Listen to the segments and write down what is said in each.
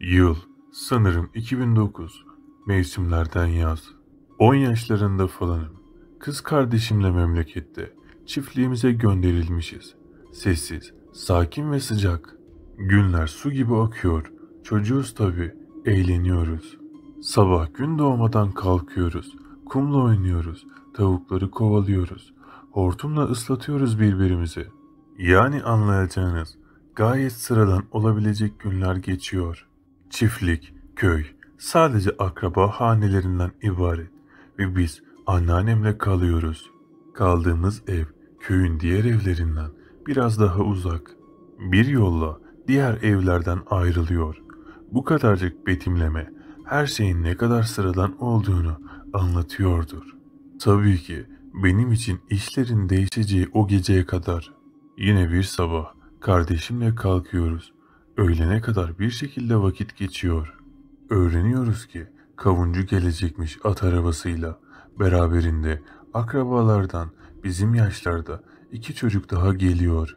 Yıl sanırım 2009. Mevsimlerden yaz. 10 yaşlarında falanım. Kız kardeşimle memlekette. Çiftliğimize gönderilmişiz. Sessiz, sakin ve sıcak. Günler su gibi akıyor. Çocuğuz tabi. Eğleniyoruz. Sabah gün doğmadan kalkıyoruz. Kumla oynuyoruz. Tavukları kovalıyoruz. Hortumla ıslatıyoruz birbirimizi. Yani anlayacağınız gayet sıradan olabilecek günler geçiyor. Çiftlik, köy sadece akraba hanelerinden ibaret ve biz anneannemle kalıyoruz. Kaldığımız ev köyün diğer evlerinden biraz daha uzak. Bir yolla diğer evlerden ayrılıyor. Bu kadarcık betimleme her şeyin ne kadar sıradan olduğunu anlatıyordur. Tabii ki benim için işlerin değişeceği o geceye kadar. Yine bir sabah kardeşimle kalkıyoruz. Öğlene kadar bir şekilde vakit geçiyor. Öğreniyoruz ki kavuncu gelecekmiş at arabasıyla. Beraberinde akrabalardan bizim yaşlarda iki çocuk daha geliyor.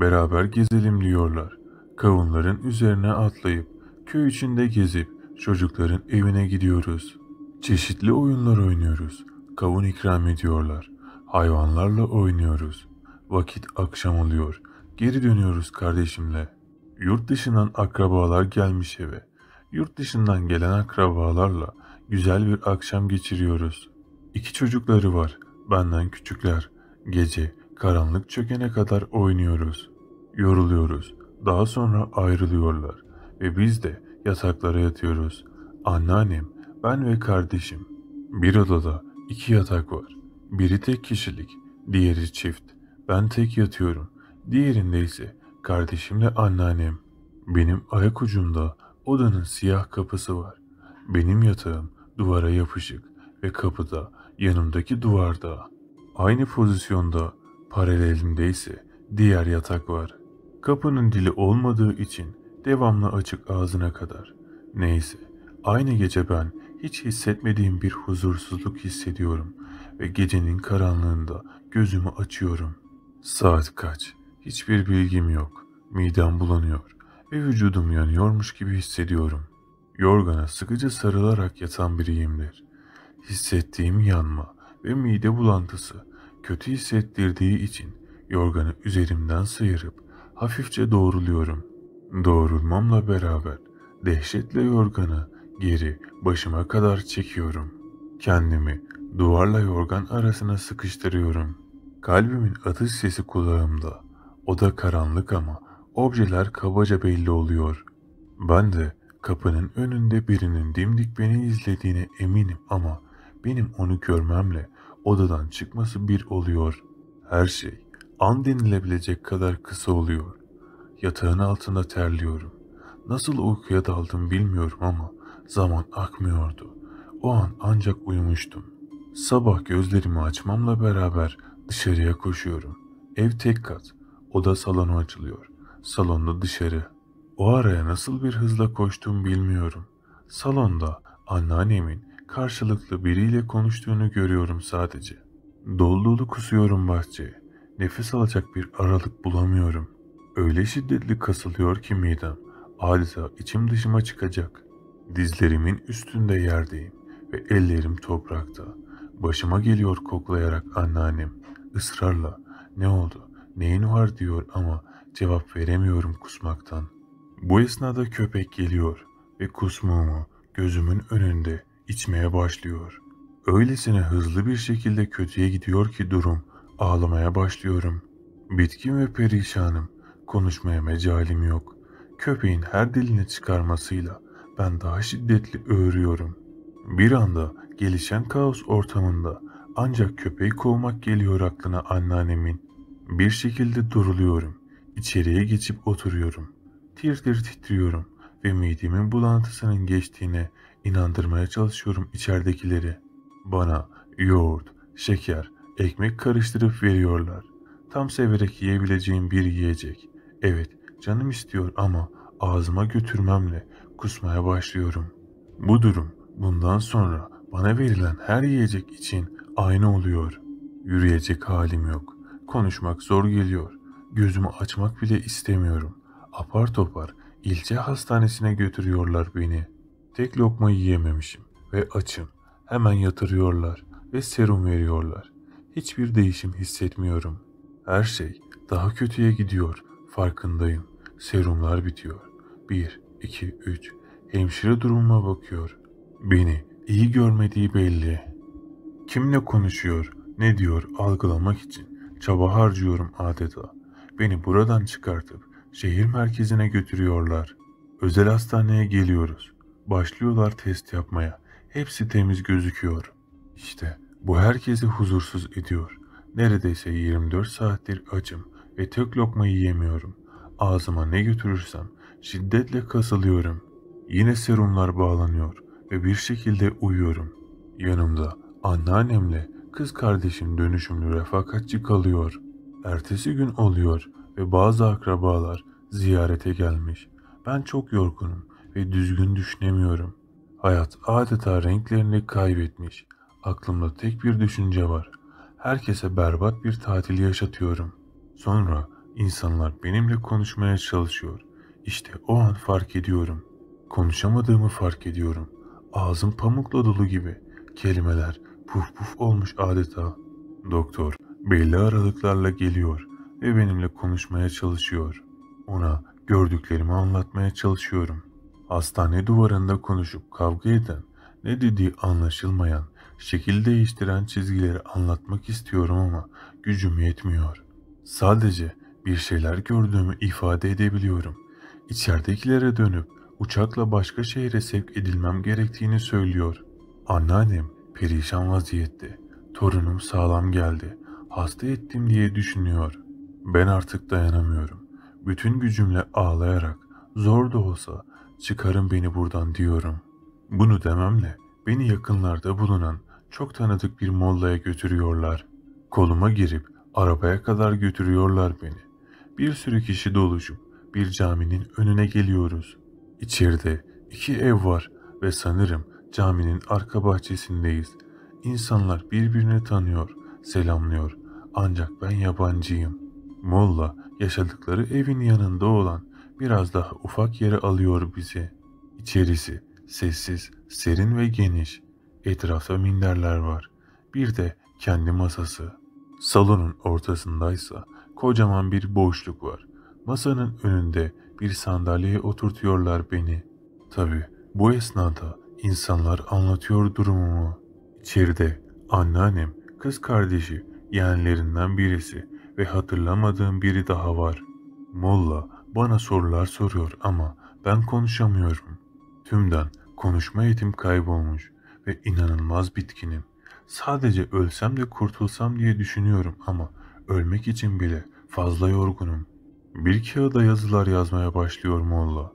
Beraber gezelim diyorlar. Kavunların üzerine atlayıp köy içinde gezip çocukların evine gidiyoruz. Çeşitli oyunlar oynuyoruz. Kavun ikram ediyorlar. Hayvanlarla oynuyoruz. Vakit akşam oluyor. Geri dönüyoruz kardeşimle. Yurt dışından akrabalar gelmiş eve. Yurt dışından gelen akrabalarla güzel bir akşam geçiriyoruz. İki çocukları var. Benden küçükler. Gece karanlık çökene kadar oynuyoruz. Yoruluyoruz. Daha sonra ayrılıyorlar ve biz de yataklara yatıyoruz. Anneannem, ben ve kardeşim. Bir odada iki yatak var. Biri tek kişilik, diğeri çift. Ben tek yatıyorum. Diğerinde ise kardeşimle anneannem. Benim ayak ucumda odanın siyah kapısı var. Benim yatağım duvara yapışık ve kapıda yanımdaki duvarda. Aynı pozisyonda paralelimde ise diğer yatak var. Kapının dili olmadığı için devamlı açık ağzına kadar. Neyse aynı gece ben hiç hissetmediğim bir huzursuzluk hissediyorum ve gecenin karanlığında gözümü açıyorum. Saat kaç? Hiçbir bilgim yok. Midem bulanıyor ve vücudum yanıyormuş gibi hissediyorum. Yorgana sıkıca sarılarak yatan biriyimdir. Hissettiğim yanma ve mide bulantısı kötü hissettirdiği için yorganı üzerimden sıyırıp hafifçe doğruluyorum. Doğrulmamla beraber dehşetle yorganı geri başıma kadar çekiyorum. Kendimi duvarla yorgan arasına sıkıştırıyorum. Kalbimin atış sesi kulağımda. Oda karanlık ama objeler kabaca belli oluyor. Ben de kapının önünde birinin dimdik beni izlediğine eminim ama benim onu görmemle odadan çıkması bir oluyor. Her şey an denilebilecek kadar kısa oluyor. Yatağın altında terliyorum. Nasıl uykuya daldım bilmiyorum ama zaman akmıyordu. O an ancak uyumuştum. Sabah gözlerimi açmamla beraber dışarıya koşuyorum. Ev tek kat. Oda salonu açılıyor. Salonda dışarı. O araya nasıl bir hızla koştum bilmiyorum. Salonda anneannemin karşılıklı biriyle konuştuğunu görüyorum sadece. Dolu dolu kusuyorum bahçeye. Nefes alacak bir aralık bulamıyorum. Öyle şiddetli kasılıyor ki midem. Adeta içim dışıma çıkacak. Dizlerimin üstünde yerdeyim ve ellerim toprakta. Başıma geliyor koklayarak anneannem. Israrla ne oldu, neyin var diyor ama cevap veremiyorum kusmaktan. Bu esnada köpek geliyor ve kusmuğumu gözümün önünde içmeye başlıyor. Öylesine hızlı bir şekilde kötüye gidiyor ki durum. Ağlamaya başlıyorum. Bitkin ve perişanım. Konuşmaya mecalim yok. Köpeğin her dilini çıkarmasıyla ben daha şiddetli öğürüyorum. Bir anda gelişen kaos ortamında ancak köpeği kovmak geliyor aklına anneannemin. Bir şekilde duruluyorum. İçeriye geçip oturuyorum. Tir tir titriyorum ve midemin bulantısının geçtiğine inandırmaya çalışıyorum içeridekileri. Bana yoğurt, şeker, ekmek karıştırıp veriyorlar. Tam severek yiyebileceğim bir yiyecek. Evet, canım istiyor ama ağzıma götürmemle kusmaya başlıyorum. Bu durum bundan sonra bana verilen her yiyecek için aynı oluyor. Yürüyecek halim yok. Konuşmak zor geliyor. Gözümü açmak bile istemiyorum. Apar topar İlçe hastanesine götürüyorlar beni. Tek lokma yiyememişim ve açım. Hemen yatırıyorlar ve serum veriyorlar. Hiçbir değişim hissetmiyorum. Her şey daha kötüye gidiyor. Farkındayım. Serumlar bitiyor. 1, 2, 3. Hemşire durumuma bakıyor. Beni iyi görmediği belli. Kimle konuşuyor, ne diyor algılamak için çaba harcıyorum adeta. Beni buradan çıkartıp şehir merkezine götürüyorlar. Özel hastaneye geliyoruz. Başlıyorlar test yapmaya. Hepsi temiz gözüküyor. İşte bu herkesi huzursuz ediyor. Neredeyse 24 saattir acım ve tek lokma yiyemiyorum. Ağzıma ne götürürsem şiddetle kasılıyorum. Yine serumlar bağlanıyor ve bir şekilde uyuyorum. Yanımda anneannemle kız kardeşim dönüşümlü refakatçi kalıyor. Ertesi gün oluyor ve bazı akrabalar ziyarete gelmiş. Ben çok yorgunum ve düzgün düşünemiyorum. Hayat adeta renklerini kaybetmiş. Aklımda tek bir düşünce var. Herkese berbat bir tatil yaşatıyorum. Sonra insanlar benimle konuşmaya çalışıyor. İşte o an fark ediyorum. Konuşamadığımı fark ediyorum. Ağzım pamukla dolu gibi. Kelimeler puf puf olmuş adeta. Doktor belli aralıklarla geliyor ve benimle konuşmaya çalışıyor. Ona gördüklerimi anlatmaya çalışıyorum. Hastane duvarında konuşup kavga eden, ne dediği anlaşılmayan, şekil değiştiren çizgileri anlatmak istiyorum ama gücüm yetmiyor. Sadece bir şeyler gördüğümü ifade edebiliyorum. İçeridekilere dönüp uçakla başka şehre sevk edilmem gerektiğini söylüyor. Anneannem perişan vaziyette. Torunum sağlam geldi. Hasta ettim diye düşünüyor. Ben artık dayanamıyorum. Bütün gücümle ağlayarak zor da olsa çıkarın beni buradan diyorum. Bunu dememle beni yakınlarda bulunan çok tanıdık bir mollaya götürüyorlar. Koluma girip arabaya kadar götürüyorlar beni. Bir sürü kişi doluşup bir caminin önüne geliyoruz. İçeride iki ev var ve sanırım caminin arka bahçesindeyiz. İnsanlar birbirini tanıyor, selamlıyor. Ancak ben yabancıyım. Molla yaşadıkları evin yanında olan biraz daha ufak yere alıyor bizi. İçerisi sessiz, serin ve geniş. Etrafta minderler var. Bir de kendi masası. Salonun ortasındaysa kocaman bir boşluk var. Masanın önünde bir sandalyeye oturtuyorlar beni. Tabi bu esnada insanlar anlatıyor durumumu. İçeride anneannem, kız kardeşi, yeğenlerinden birisi ve hatırlamadığım biri daha var. Molla bana sorular soruyor ama ben konuşamıyorum. Tümden konuşma yetim kaybolmuş ve inanılmaz bitkinim. Sadece ölsem de kurtulsam diye düşünüyorum ama ölmek için bile fazla yorgunum. Bir kağıda yazılar yazmaya başlıyor Molla.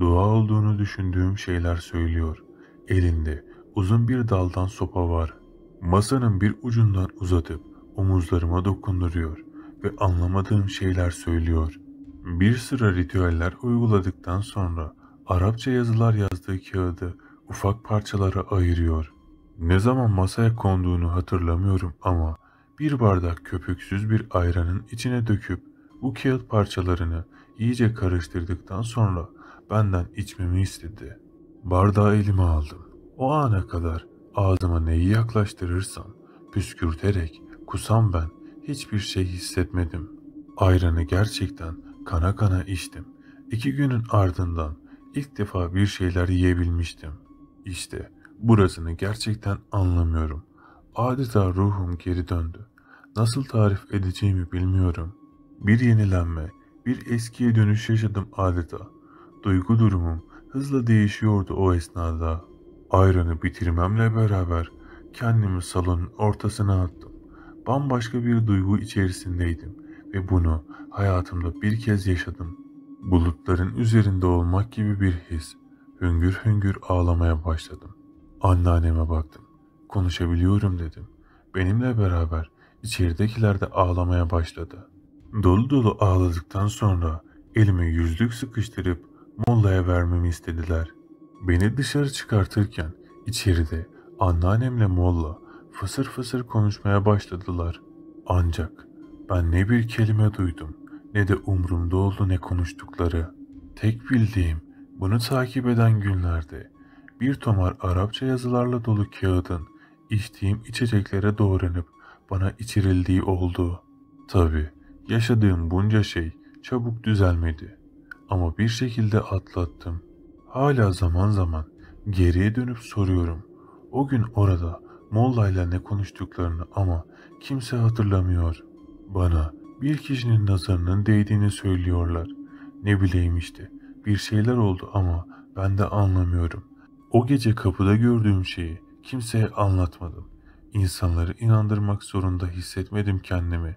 Dua olduğunu düşündüğüm şeyler söylüyor. Elinde uzun bir daldan sopa var. Masanın bir ucundan uzatıp omuzlarıma dokunduruyor ve anlamadığım şeyler söylüyor. Bir sıra ritüeller uyguladıktan sonra Arapça yazılar yazdığı kağıdı ufak parçalara ayırıyor. Ne zaman masaya konduğunu hatırlamıyorum ama bir bardak köpüksüz bir ayranın içine döküp bu kağıt parçalarını iyice karıştırdıktan sonra benden içmemi istedi. Bardağı elime aldım. O ana kadar ağzıma neyi yaklaştırırsam püskürterek kusam ben hiçbir şey hissetmedim. Ayranı gerçekten kana kana içtim. İki günün ardından ilk defa bir şeyler yiyebilmiştim. İşte burasını gerçekten anlamıyorum. Adeta ruhum geri döndü. Nasıl tarif edeceğimi bilmiyorum. Bir yenilenme, bir eskiye dönüş yaşadım adeta. Duygu durumum hızla değişiyordu o esnada. Ayranı bitirmemle beraber kendimi salonun ortasına attım. Bambaşka bir duygu içerisindeydim ve bunu hayatımda bir kez yaşadım. Bulutların üzerinde olmak gibi bir his. Hüngür hüngür ağlamaya başladım. Anneanneme baktım. Konuşabiliyorum dedim. Benimle beraber içeridekiler de ağlamaya başladı. Dolu dolu ağladıktan sonra elime yüzlük sıkıştırıp mollaya vermemi istediler. Beni dışarı çıkartırken içeride anneannemle molla fısır fısır konuşmaya başladılar. Ancak ben ne bir kelime duydum ne de umrumda oldu ne konuştukları. Tek bildiğim bunu takip eden günlerde bir tomar Arapça yazılarla dolu kağıdın içtiğim içeceklere doğranıp bana içirildiği oldu. Tabi yaşadığım bunca şey çabuk düzelmedi. Ama bir şekilde atlattım. Hala zaman zaman geriye dönüp soruyorum. O gün orada Molla'yla ne konuştuklarını ama kimse hatırlamıyor. Bana bir kişinin nazarının değdiğini söylüyorlar. Ne bileyim işte bir şeyler oldu ama ben de anlamıyorum. O gece kapıda gördüğüm şeyi kimseye anlatmadım. İnsanları inandırmak zorunda hissetmedim kendimi.